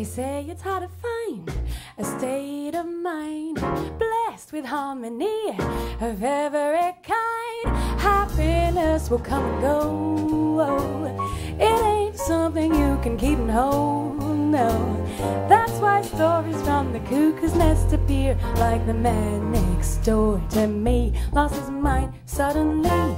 They say it's hard to find a state of mind blessed with harmony of every kind. Happiness will come and go. It ain't something you can keep and hold, no. That's why stories from the cuckoo's nest appear like the man next door to me lost his mind suddenly.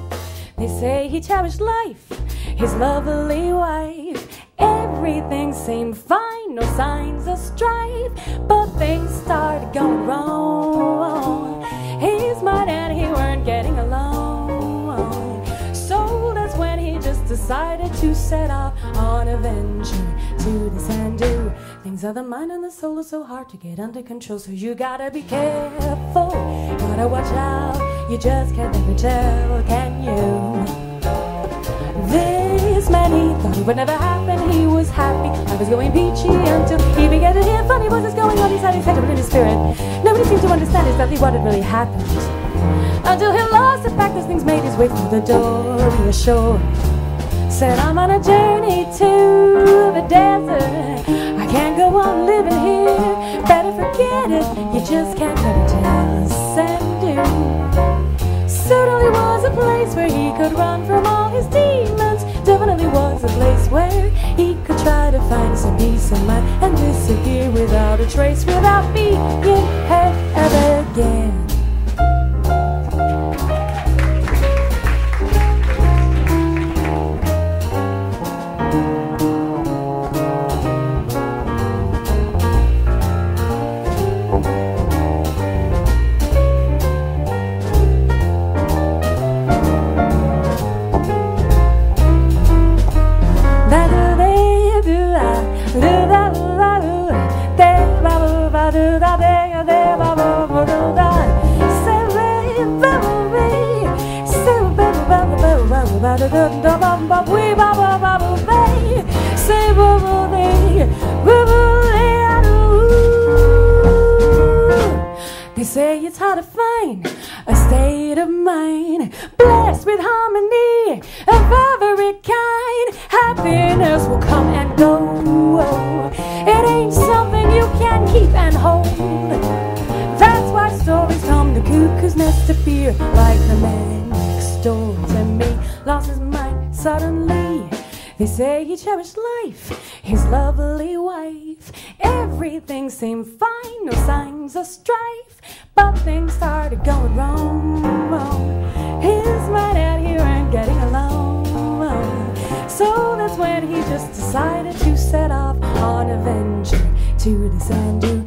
They say he cherished life, his lovely wife. Everything seemed fine, no signs of strife, but things started going wrong. He's mad and he weren't getting along. So that's when he just decided to set off on a venture to this Sandu. Things of the mind and the soul are so hard to get under control, so you gotta be careful. Gotta watch out, you just can't never tell, can you? This he thought it would never happen. He was happy, I was going peachy until he began to hear funny voices going on inside his head, but in his spirit. Nobody seemed to understand exactly what had really happened. Until he lost the fact as things made his way through the door, reassured. Said I'm on a journey to the desert. I can't go on living here. Better forget it. You just can't never tell us and do. Certainly was a place where he could run from all his demons. He could try to find some peace of mind and disappear without a trace, without being hurt ever again. They say it's hard to find a state of mind blessed with harmony of every kind. Happiness will come and go. It ain't something you can keep and hold. That's why stories from the cuckoo's nest appear like the next door to his mind suddenly. They say he cherished life, his lovely wife. Everything seemed fine, no signs of strife. But things started going wrong. wrong. His mind out here ain't getting along. So that's when he just decided to set off on a venture to the Sandu